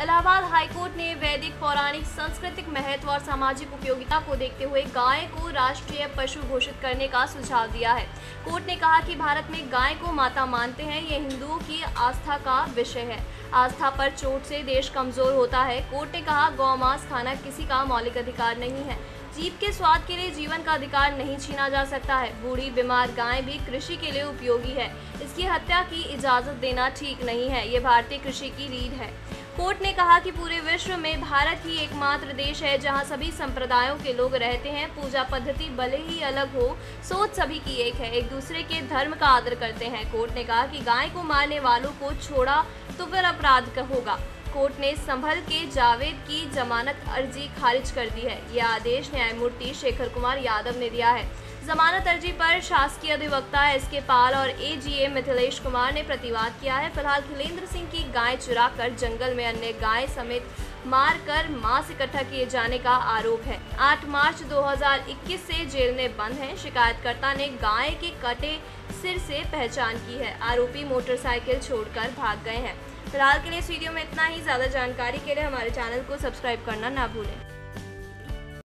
Allahabad high court ने वैदिक, पौराणिक, सांस्कृतिक महत्व और सामाजिक उपयोगिता को देखते हुए गाय को राष्ट्रीय पशु घोषित करने का सुझाव दिया है। कोर्ट ने कहा कि भारत में गाय को माता मानते हैं, ये हिंदुओं की आस्था का विषय है। आस्था पर चोट से देश कमज़ोर होता है। कोर्ट ने कहा, गौ, मांस, खाना किसी का मौलिक अधिकार नहीं है। जीव के स्वाद के लिए जीवन का अधिकार नहीं छीना जा सकता है। बूढ़ी, बीमार गाय भी कृषि के लिए उपयोगी है। इसकी हत्या की इजाज़त देना ठीक नहीं है। ये भारतीय कृषि की रीढ़ है। कोर्ट ने कहा कि पूरे विश्व में भारत ही एकमात्र देश है जहाँ सभी संप्रदायों के लोग रहते हैं। पूजा पद्धति भले ही अलग हो, सोच सभी की एक है। एक दूसरे के धर्म का आदर करते हैं। कोर्ट ने कहा कि गाय को मारने वालों को छोड़ा तो फिर अपराध होगा। कोर्ट ने संभल के जावेद की जमानत अर्जी खारिज कर दी है। यह आदेश न्यायमूर्ति शेखर कुमार यादव ने दिया है। जमानत अर्जी पर शासकीय अधिवक्ता एस के पाल और A G AGA Mithilesh Kumar ने प्रतिवाद किया है। फ़िलहाल खिलेंद्र सिंह की गाय चुरा कर जंगल में अन्य गाय समेत मार कर मांस इकट्ठा किए जाने का आरोप है। 8 मार्च 2021 से जेल में बंद है। शिकायतकर्ता ने गाय के कटे सिर से पहचान की है। आरोपी मोटरसाइकिल छोड़कर भाग गए हैं। फ़िलहाल के लिए इस वीडियो में इतना ही। ज़्यादा जानकारी के लिए हमारे चैनल को सब्सक्राइब करना ना भूलें।